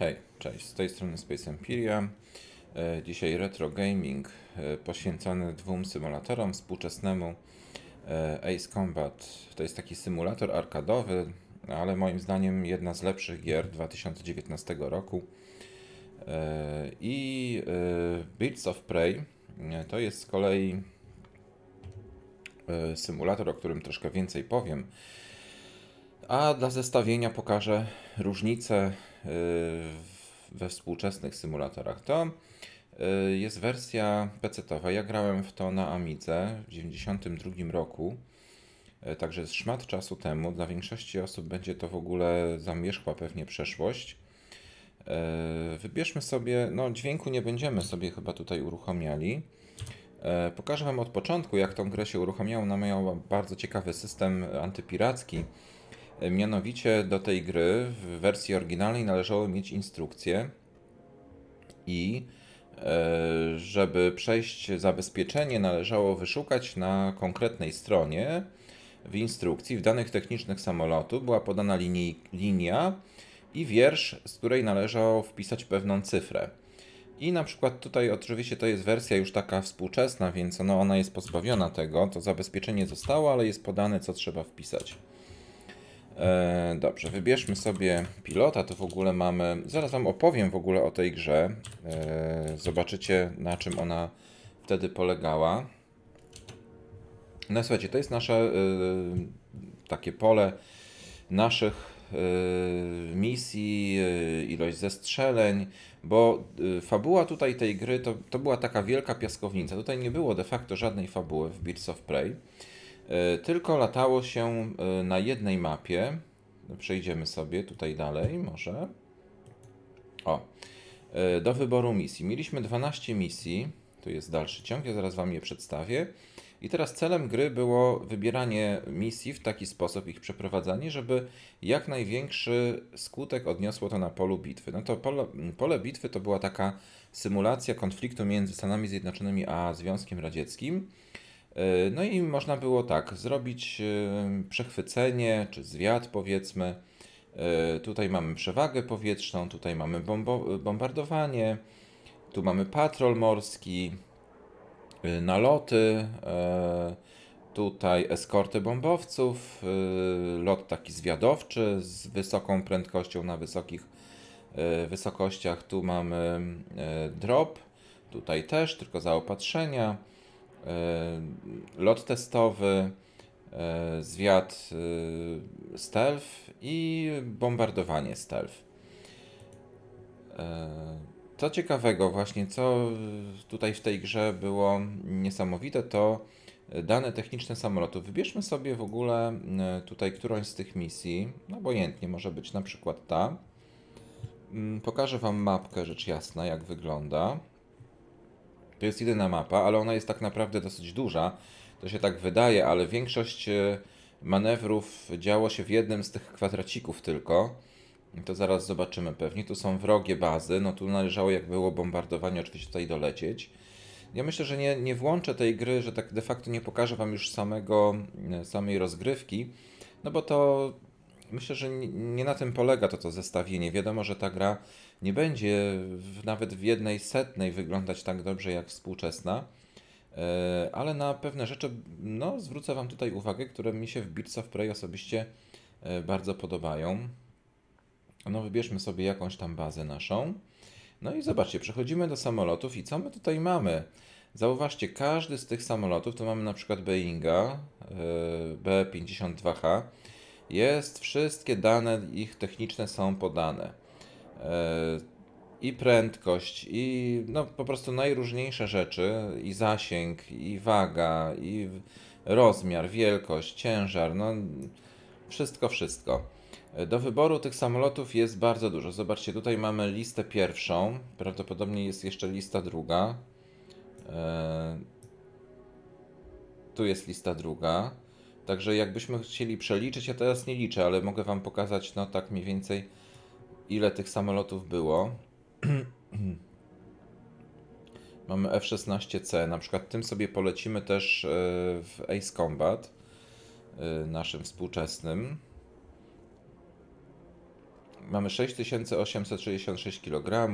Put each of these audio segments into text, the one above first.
Hej, cześć, z tej strony Space Empyria. E, Dzisiaj retro gaming e, poświęcony dwóm symulatorom, współczesnemu e, Ace Combat. To jest taki symulator arkadowy, ale moim zdaniem jedna z lepszych gier 2019 roku. I Birds of Prey to jest z kolei symulator, o którym troszkę więcej powiem. A dla zestawienia pokażę różnice we współczesnych symulatorach. To y, jest wersja PC-towa. Ja grałem w to na Amidze w 1992 roku. Y, Także jest szmat czasu temu. Dla większości osób będzie to w ogóle zamierzchła pewnie przeszłość. Y, Wybierzmy sobie, no dźwięku nie będziemy sobie chyba tutaj uruchamiali. Pokażę Wam od początku, jak tą grę się uruchamiało. Ona miała bardzo ciekawy system antypiracki. Mianowicie do tej gry w wersji oryginalnej należało mieć instrukcję i e, żeby przejść zabezpieczenie należało wyszukać na konkretnej stronie w instrukcji, w danych technicznych samolotu była podana linii, linia i wiersz, z której należało wpisać pewną cyfrę. I na przykład tutaj oczywiście to jest wersja już taka współczesna, więc no ona jest pozbawiona tego, to zabezpieczenie zostało, ale jest podane co trzeba wpisać. E, dobrze, wybierzmy sobie pilota, to w ogóle mamy, zaraz Wam opowiem w ogóle o tej grze, e, zobaczycie na czym ona wtedy polegała. No słuchajcie, to jest nasze e, takie pole naszych misji, ilość zestrzeleń, bo fabuła tutaj tej gry to, to była taka wielka piaskownica. Tutaj nie było de facto żadnej fabuły w Birds of Prey, tylko latało się e, na jednej mapie. Przejdziemy sobie tutaj dalej, może. O, e, do wyboru misji. Mieliśmy 12 misji. Tu jest dalszy ciąg, ja zaraz Wam je przedstawię. I teraz celem gry było wybieranie misji w taki sposób, ich przeprowadzanie, żeby jak największy skutek odniosło to na polu bitwy. No to pole, pole bitwy to była taka symulacja konfliktu między Stanami Zjednoczonymi a Związkiem Radzieckim. Yy, No i można było tak zrobić yy, przechwycenie czy zwiat, powiedzmy. Yy, Tutaj mamy przewagę powietrzną, tutaj mamy bombardowanie, tu mamy patrol morski, naloty, e, tutaj eskorty bombowców, lot taki zwiadowczy z wysoką prędkością na wysokich e, wysokościach. Tu mamy e, drop, tutaj też, tylko zaopatrzenia, e, lot testowy, e, zwiat y, stealth i bombardowanie stealth. E, Co ciekawego, właśnie co tutaj w tej grze było niesamowite, to dane techniczne samolotu. Wybierzmy sobie w ogóle e, tutaj którąś z tych misji, obojętnie, może być na przykład ta. Mm, Pokażę Wam mapkę, rzecz jasna, jak wygląda. To jest jedyna mapa, ale ona jest tak naprawdę dosyć duża. To się tak wydaje, ale większość e, manewrów działo się w jednym z tych kwadracików tylko. To zaraz zobaczymy pewnie. Tu są wrogie bazy. No tu należało, jak było bombardowanie, oczywiście tutaj dolecieć. Ja myślę, że nie, nie włączę tej gry, że tak de facto nie pokażę Wam już samego, e, samej rozgrywki, no bo to myślę, że nie, nie na tym polega to, to zestawienie. Wiadomo, że ta gra nie będzie w, nawet w jednej setnej wyglądać tak dobrze jak współczesna, e, ale na pewne rzeczy no, zwrócę Wam tutaj uwagę, które mi się w Birds of Prey osobiście e, bardzo podobają. No, wybierzmy sobie jakąś tam bazę naszą. No i zobaczcie, przechodzimy do samolotów i co my tutaj mamy? Zauważcie, każdy z tych samolotów, tu mamy na przykład Boeinga e, B-52H, jest, wszystkie dane ich techniczne są podane. E, I prędkość, i no po prostu najróżniejsze rzeczy, i zasięg, i waga, i rozmiar, wielkość, ciężar, no wszystko, wszystko. Do wyboru tych samolotów jest bardzo dużo. Zobaczcie, tutaj mamy listę pierwszą, prawdopodobnie jest jeszcze lista druga. E, Tu jest lista druga. Także jakbyśmy chcieli przeliczyć, ja teraz nie liczę, ale mogę Wam pokazać, no tak mniej więcej, ile tych samolotów było. Mamy F-16C, na przykład tym sobie polecimy też e, w Ace Combat, e, naszym współczesnym. mamy 6866 kg,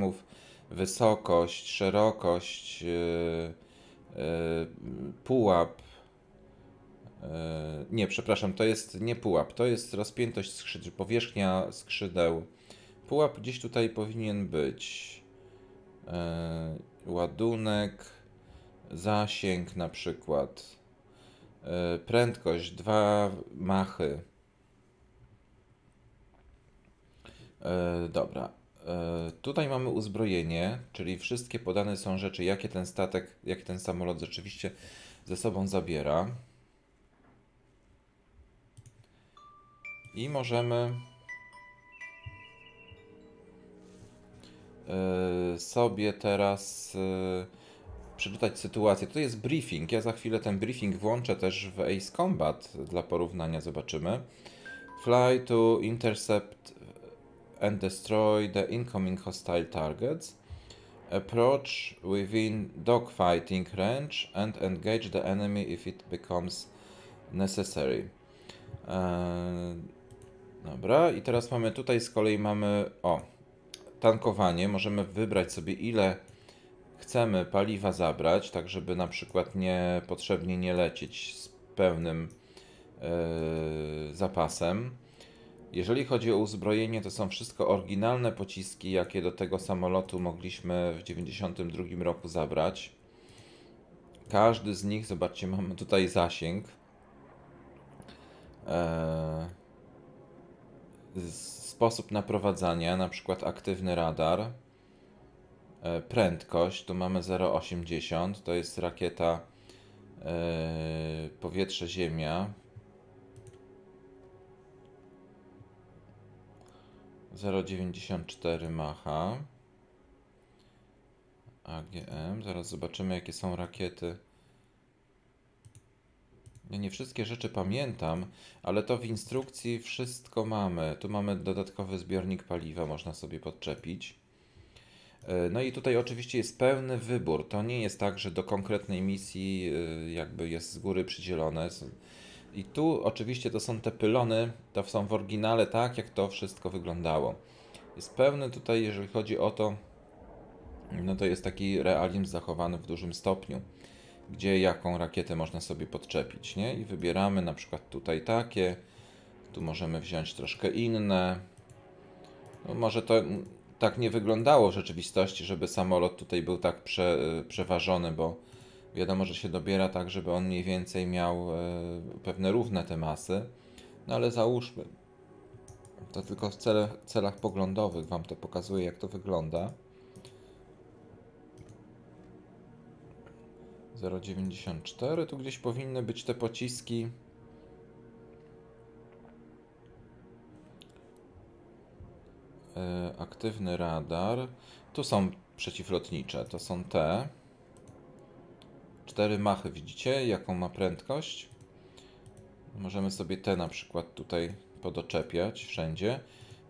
wysokość, szerokość, yy, pułap. Nie, przepraszam, to jest nie pułap, to jest rozpiętość skrzydeł, powierzchnia skrzydeł. Pułap gdzieś tutaj powinien być. Yy, ładunek, zasięg na przykład. Yy, prędkość, dwa machy. E, dobra. E, tutaj mamy uzbrojenie, czyli wszystkie podane są rzeczy, jakie ten statek, jakie ten samolot rzeczywiście ze sobą zabiera. I możemy sobie teraz przeczytać sytuację. To jest briefing. Ja za chwilę ten briefing włączę też w Ace Combat dla porównania, zobaczymy. Fly to intercept and destroy the incoming hostile targets. Approach within dogfighting range and engage the enemy if it becomes necessary. Eee, dobra, i teraz mamy tutaj z kolei mamy o tankowanie. Możemy wybrać sobie ile chcemy paliwa zabrać, tak żeby na przykład nie potrzebnie nie lecieć z pełnym e, zapasem. Jeżeli chodzi o uzbrojenie, to są wszystko oryginalne pociski, jakie do tego samolotu mogliśmy w 1992 roku zabrać. Każdy z nich, zobaczcie, mamy tutaj zasięg. Eee, sposób naprowadzania, na przykład aktywny radar. Eee, prędkość, tu mamy 0,80, to jest rakieta eee, powietrze-ziemia. 0,94 Macha. AGM. Zaraz zobaczymy, jakie są rakiety. Ja nie wszystkie rzeczy pamiętam, ale to w instrukcji wszystko mamy. Tu mamy dodatkowy zbiornik paliwa, można sobie podczepić. E, no i tutaj oczywiście jest pełny wybór. To nie jest tak, że do konkretnej misji e, jakby jest z góry przydzielone. I tu oczywiście to są te pylony, to są w oryginale tak, jak to wszystko wyglądało. Jest pełny tutaj, jeżeli chodzi o to, no to jest taki realizm zachowany w dużym stopniu, gdzie jaką rakietę można sobie podczepić, nie? I wybieramy na przykład tutaj takie, tu możemy wziąć troszkę inne. No może to tak nie wyglądało w rzeczywistości, żeby samolot tutaj był tak prze, przeważony, bo Wiadomo, że się dobiera tak, żeby on mniej więcej miał e, pewne równe te masy. No ale załóżmy, to tylko w celach, celach poglądowych Wam to pokazuje, jak to wygląda. 0,94. Tu gdzieś powinny być te pociski. E, aktywny radar. Tu są przeciwlotnicze, to są te. Cztery machy, widzicie jaką ma prędkość? Możemy sobie te na przykład tutaj podoczepiać wszędzie.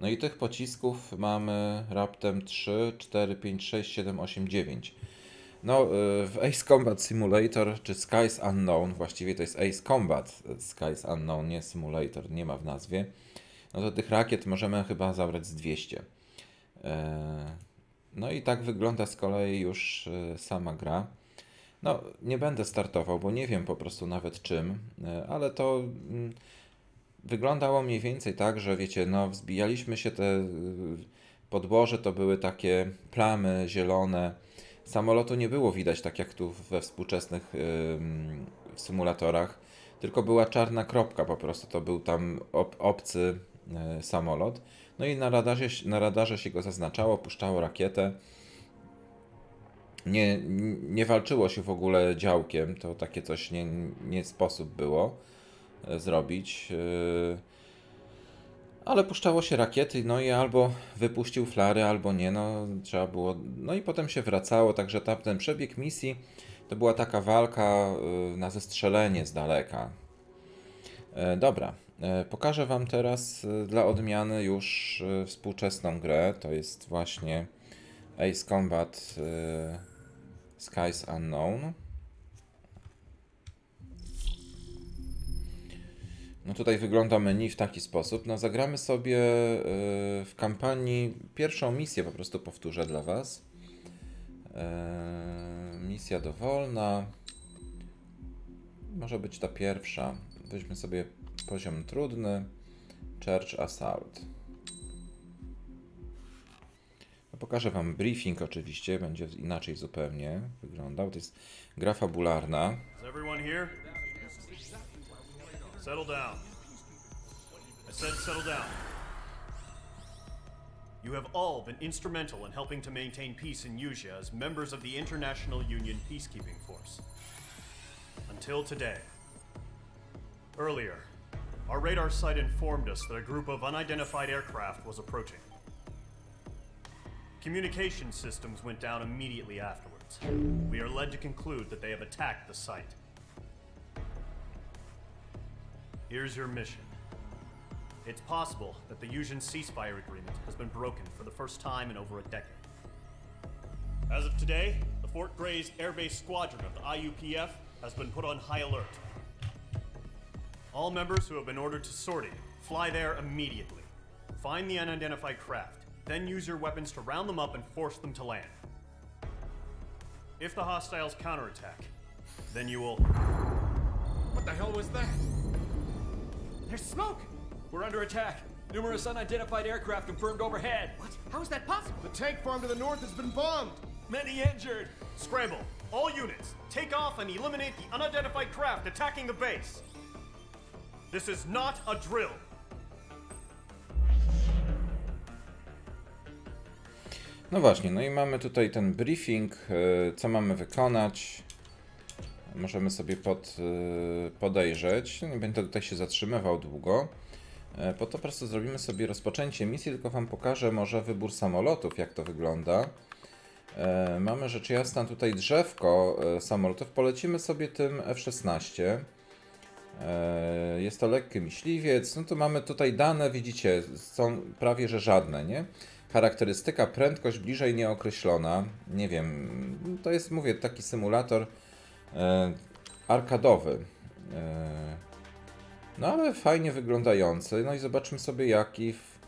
No i tych pocisków mamy raptem 3, 4, 5, 6, 7, 8, 9. No, y, w Ace Combat Simulator czy Skies Unknown, właściwie to jest Ace Combat Skies Unknown, nie Simulator, nie ma w nazwie. No to tych rakiet możemy chyba zabrać z 200. E, no i tak wygląda z kolei już y, sama gra. No, nie będę startował, bo nie wiem po prostu nawet czym, ale to mm, wyglądało mniej więcej tak, że wiecie, no wzbijaliśmy się te y, podłoże to były takie plamy zielone. Samolotu nie było widać tak jak tu we współczesnych w symulatorach, tylko była czarna kropka po prostu, to był tam ob obcy e, samolot. No i na radarze, na radarze się go zaznaczało, puszczało rakietę nie, nie walczyło się w ogóle działkiem, to takie coś nie, nie sposób było e, zrobić. E, ale puszczało się rakiety, no i albo wypuścił flary, albo nie, no trzeba było. No i potem się wracało, także ta, ten przebieg misji to była taka walka e, na zestrzelenie z daleka. Dobra, pokażę Wam teraz dla odmiany już współczesną grę. To jest właśnie Ace Combat Skies Unknown. No tutaj wygląda menu w taki sposób. No zagramy sobie e, w kampanii pierwszą misję, po prostu powtórzę dla Was. E, misja dowolna. Może być ta pierwsza. Weźmy sobie poziom trudny. Church Assault. No pokażę Wam briefing oczywiście, będzie inaczej zupełnie wyglądał. To jest gra fabularna. Everyone here? Settle down. I said settle down. You have all been instrumental in helping to maintain peace in Yusia as members of the International Union Peacekeeping Force. Until today. Earlier, our radar site informed us that a group of unidentified aircraft was approaching. Communication systems went down immediately afterwards. We are led to conclude that they have attacked the site. Here's your mission. It's possible that the Yusian ceasefire agreement has been broken for the first time in over a decade. As of today, the Fort Gray's Air Base Squadron of the IUPF has been put on high alert. All members who have been ordered to sortie, fly there immediately. Find the unidentified craft, then use your weapons to round them up and force them to land. If the hostiles counterattack, then you will. What the hell was that? There's smoke! We're under attack. Numerous unidentified aircraft confirmed overhead. What? How is that possible? The tank farm to the north has been bombed. Many injured. Scramble! All units, take off and eliminate the unidentified craft attacking the base! This is not a drill! No właśnie, no i mamy tutaj ten briefing, co mamy wykonać. Możemy sobie pod, e, podejrzeć. Nie będę tutaj się zatrzymywał długo. Po to po prostu zrobimy sobie rozpoczęcie misji, tylko Wam pokażę może wybór samolotów, jak to wygląda. E, Mamy rzecz jasna tutaj drzewko e, samolotów. Polecimy sobie tym F-16. E, Jest to lekki myśliwiec. No to mamy tutaj dane, widzicie, są prawie że żadne, nie? Charakterystyka, prędkość bliżej nieokreślona. Nie wiem, to jest, mówię, taki symulator arkadowy. E, no ale fajnie wyglądający. No i zobaczmy sobie, jaki w,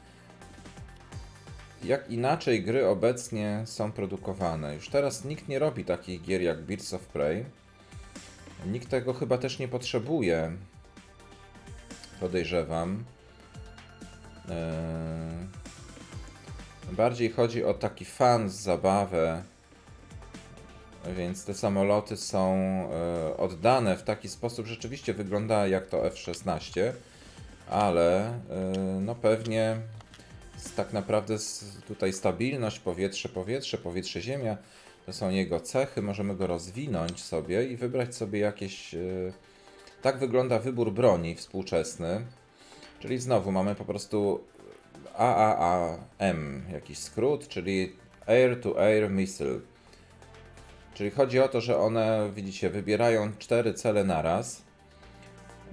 jak inaczej gry obecnie są produkowane. Już teraz nikt nie robi takich gier jak Birds of Prey. Nikt tego chyba też nie potrzebuje. Podejrzewam. Eee, Bardziej chodzi o taki fan z zabawę. Więc te samoloty są e, oddane w taki sposób, rzeczywiście wygląda jak to F-16, ale e, no pewnie tak naprawdę tutaj stabilność, powietrze, powietrze, powietrze, ziemia to są jego cechy. Możemy go rozwinąć sobie i wybrać sobie jakieś. e, Tak wygląda wybór broni współczesny. Czyli znowu mamy po prostu AAAM, jakiś skrót, czyli Air to Air Missile. Czyli chodzi o to, że one, widzicie, wybierają cztery cele naraz.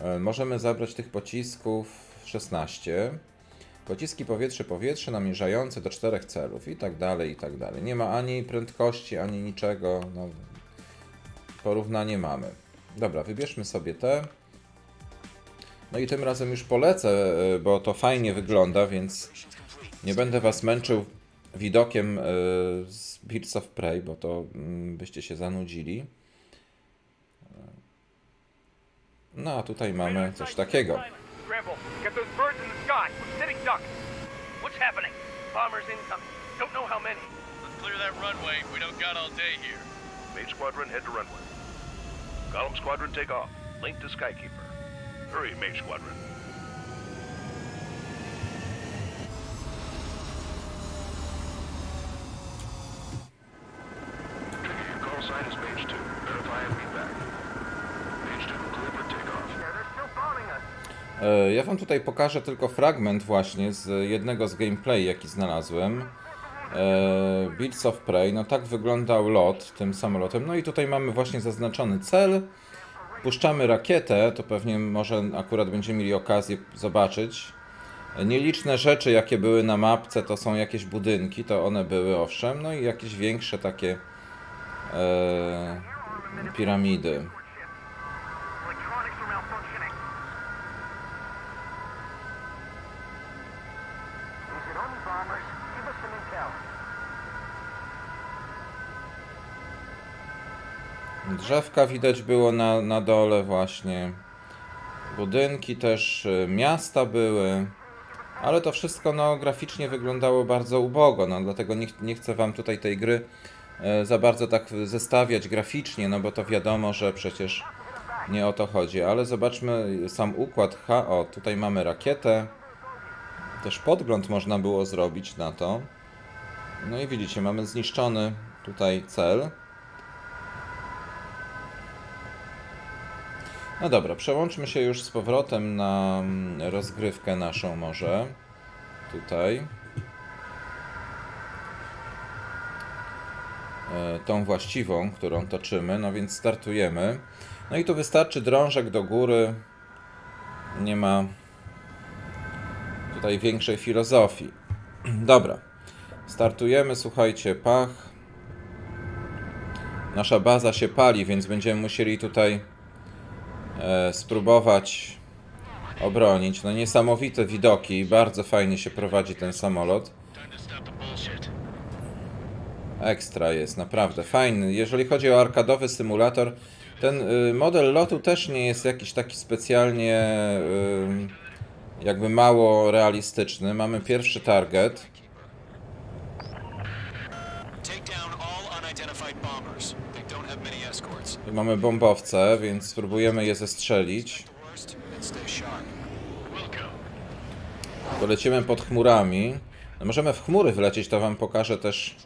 E, Możemy zabrać tych pocisków 16. Pociski powietrze-powietrze namierzające do czterech celów i tak dalej, i tak dalej. Nie ma ani prędkości, ani niczego. No, porównanie mamy. Dobra, wybierzmy sobie te. No i tym razem już polecę, e, bo to fajnie wygląda, więc nie będę was męczył widokiem e, z Birds of Prey, bo to mm, byście się zanudzili. No a tutaj mamy coś takiego. Squadron, head to runway. Column Squadron, take off. Link to Skykeeper. Hurry, Mage Squadron. Trigger, your call sign is Mage 2. Verify and read back. Mage 2, clear for takeoff. They're still bombing us. E, Ja wam tutaj pokażę tylko fragment właśnie z jednego z gameplay, jaki znalazłem. E, Birds of Prey, no tak wyglądał lot tym samolotem. No i tutaj mamy właśnie zaznaczony cel. Puszczamy rakietę, to pewnie może akurat będziemy mieli okazję zobaczyć. Nieliczne rzeczy, jakie były na mapce, to są jakieś budynki, to one były owszem, no i jakieś większe takie e, piramidy. Drzewka widać było na, na dole właśnie. Budynki też, y, miasta były. Ale to wszystko no, graficznie wyglądało bardzo ubogo, no, dlatego nie, nie chcę wam tutaj tej gry e, za bardzo tak zestawiać graficznie, no bo to wiadomo, że przecież nie o to chodzi. Ale zobaczmy sam układ. Ha, o, tutaj mamy rakietę. Też podgląd można było zrobić na to. No i widzicie, mamy zniszczony tutaj cel. No dobra, przełączmy się już z powrotem na mm, rozgrywkę naszą może. Tutaj. E, Tą właściwą, którą toczymy. No więc startujemy. No i tu wystarczy drążek do góry. Nie ma tutaj większej filozofii. Dobra. Startujemy, słuchajcie, pach. Nasza baza się pali, więc będziemy musieli tutaj spróbować obronić. No niesamowite widoki, bardzo fajnie się prowadzi ten samolot. Ekstra jest, naprawdę fajny. Jeżeli chodzi o arkadowy symulator, ten y, model lotu też nie jest jakiś taki specjalnie y, jakby mało realistyczny. Mamy pierwszy target. Mamy bombowce, więc spróbujemy je zestrzelić. Polecimy pod chmurami. No możemy w chmury wlecieć, to wam pokażę też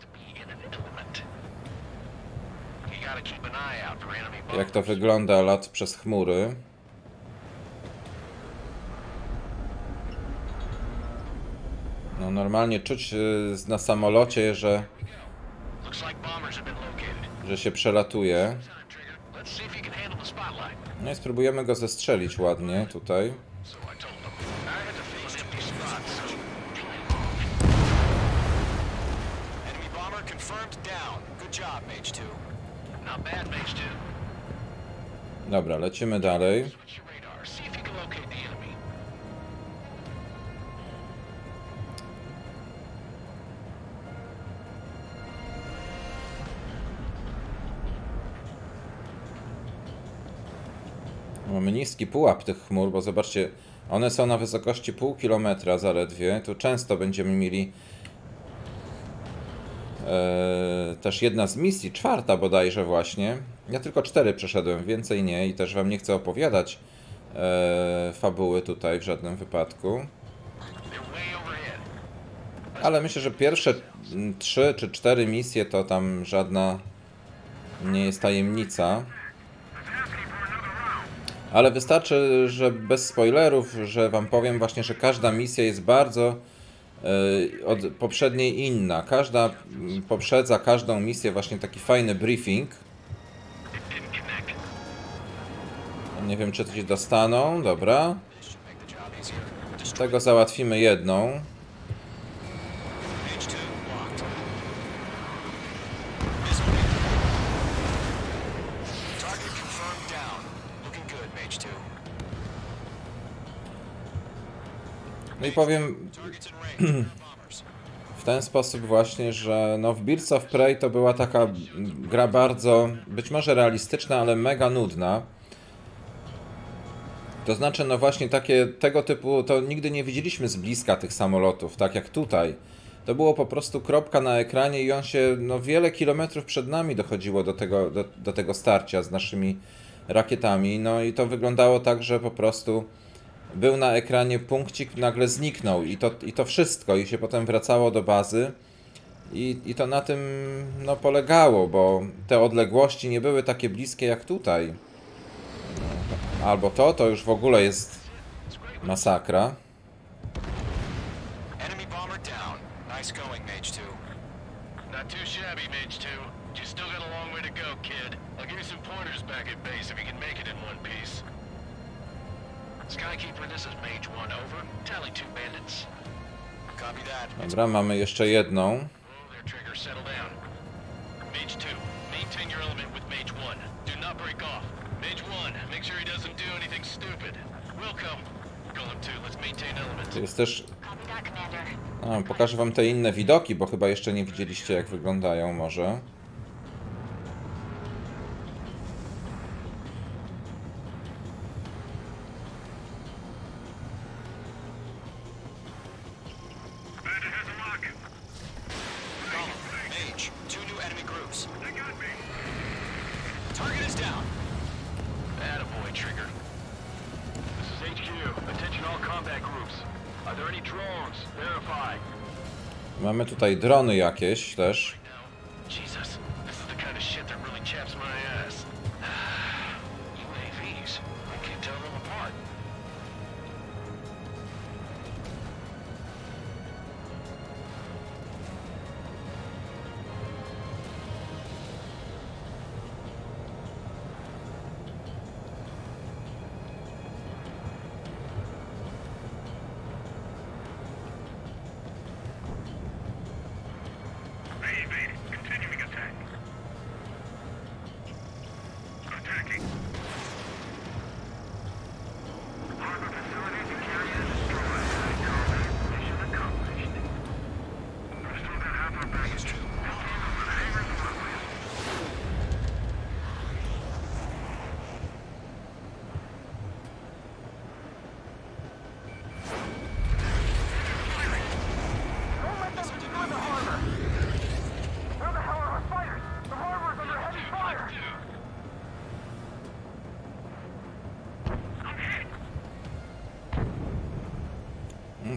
jak to wygląda lat przez chmury. No normalnie czuć y, na samolocie, że, że się przelatuje. Time, Trigger. Let's see if you can handle the spotlight. No i spróbujemy go zestrzelić ładnie tutaj. So I told Mamy niski pułap tych chmur, bo zobaczcie, one są na wysokości pół kilometra zaledwie. Tu często będziemy mieli e, też jedna z misji, czwarta bodajże właśnie. Ja tylko cztery przeszedłem, więcej nie i też wam nie chcę opowiadać e, fabuły tutaj w żadnym wypadku. Ale myślę, że pierwsze trzy czy cztery misje to tam żadna nie jest tajemnica. Ale wystarczy, że bez spoilerów, że wam powiem właśnie, że każda misja jest bardzo e, od poprzedniej inna. Każda poprzedza każdą misję właśnie taki fajny briefing. Nie wiem, czy coś dostaną. Dobra. Tego załatwimy jedną. No i powiem, w ten sposób właśnie, że no w Birds of Prey to była taka gra bardzo, być może realistyczna, ale mega nudna. To znaczy, no właśnie takie tego typu, to nigdy nie widzieliśmy z bliska tych samolotów, tak jak tutaj. To było po prostu kropka na ekranie i on się, no wiele kilometrów przed nami dochodziło do tego, do, do tego starcia z naszymi rakietami. No i to wyglądało tak, że po prostu był na ekranie punkcik, nagle zniknął i to, i to wszystko. I się potem wracało do bazy. I, I to na tym no, polegało, bo te odległości nie były takie bliskie jak tutaj. Albo to, to już w ogóle jest masakra. Enemy bomber down. Nice going, Mage 2. Not too shabby, Mage 2. You still got a long way to go, kid. I'll give you some pointers back at base if you can make it in one piece. Dobra, mamy jeszcze jedną. There, Trigger, settle down. Mage 2, maintain your element with Mage 1. Do not break off. Mage 1, make sure he doesn't do anything stupid. Wilco, Golem 2, let's maintain element. To jest też. A, pokażę wam te inne widoki, bo chyba jeszcze nie widzieliście jak wyglądają może. Mamy tutaj drony jakieś też. Jesus,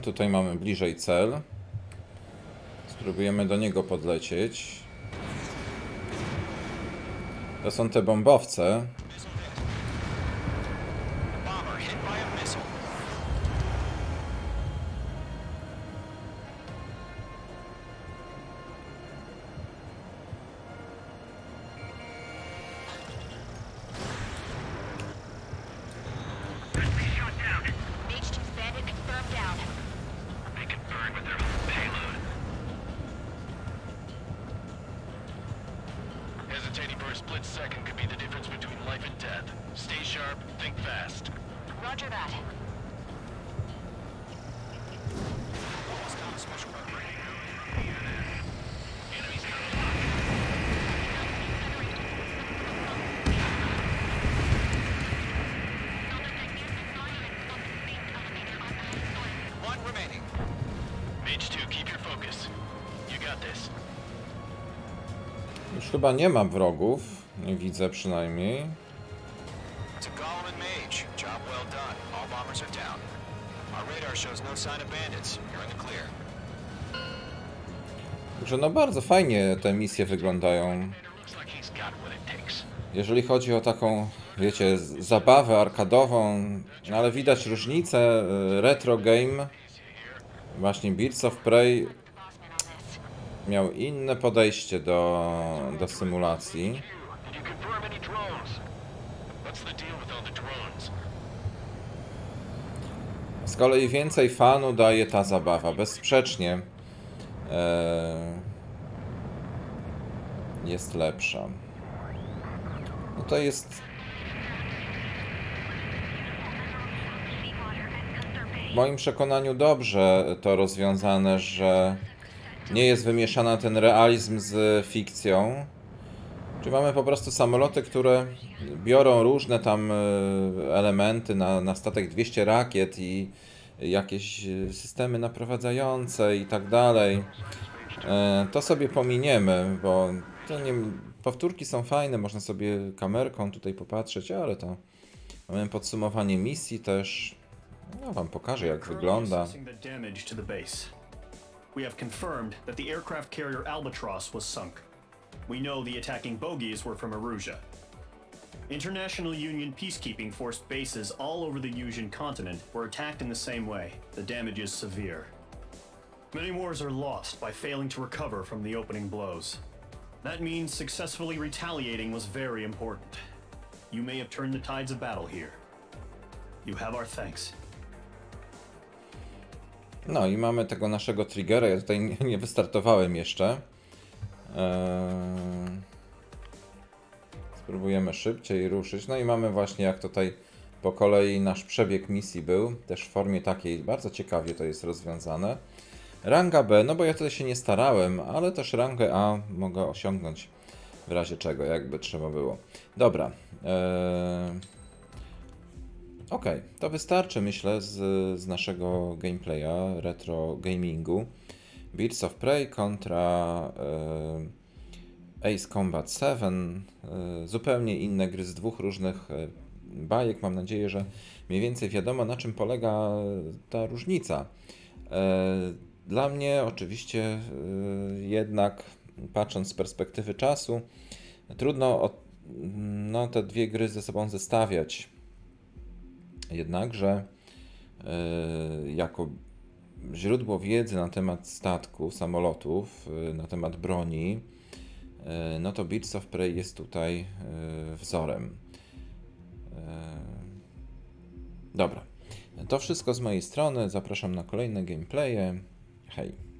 tutaj mamy bliżej cel. Spróbujemy do niego podlecieć. To są te bombowce. Chyba nie ma wrogów. Nie widzę przynajmniej. No. Także no bardzo fajnie te misje wyglądają. Jeżeli chodzi o taką, wiecie, zabawę arkadową, no ale widać różnicę. y, Retro game, właśnie Birds of Prey miał inne podejście do, do symulacji. Z kolei więcej fanu daje ta zabawa, bezsprzecznie e, jest lepsza. No to jest w moim przekonaniu dobrze to rozwiązane, że nie jest wymieszana ten realizm z fikcją. Czy mamy po prostu samoloty, które biorą różne tam e, elementy na, na statek 200 rakiet i jakieś e, systemy naprowadzające i tak dalej. E, To sobie pominiemy, bo to nie, powtórki są fajne, można sobie kamerką tutaj popatrzeć, ale to mamy podsumowanie misji też. No, wam pokażę jak wygląda. We have confirmed that the aircraft carrier Albatross was sunk. We know the attacking bogies were from Arusia. International Union peacekeeping force bases all over the Usian continent were attacked in the same way. The damage is severe. Many wars are lost by failing to recover from the opening blows. That means successfully retaliating was very important. You may have turned the tides of battle here. You have our thanks. No i mamy tego naszego triggera. Ja tutaj nie, nie wystartowałem jeszcze. Eee... Spróbujemy szybciej ruszyć. No i mamy właśnie jak tutaj po kolei nasz przebieg misji był. Też w formie takiej bardzo ciekawie to jest rozwiązane. Ranga B, no bo ja tutaj się nie starałem, ale też rangę A mogę osiągnąć w razie czego, jakby trzeba było. Dobra. Eee... Ok, to wystarczy myślę z, z naszego gameplaya, retro gamingu. Birds of Prey kontra e, Ace Combat 7. E, zupełnie inne gry z dwóch różnych e, bajek. Mam nadzieję, że mniej więcej wiadomo na czym polega ta różnica. Dla mnie oczywiście jednak patrząc z perspektywy czasu trudno od, no, te dwie gry ze sobą zestawiać. Jednakże e, jako źródło wiedzy na temat statków, samolotów, e, na temat broni, e, no to Beats of Prey jest tutaj wzorem. Dobra. To wszystko z mojej strony. Zapraszam na kolejne gameplaye. Hej.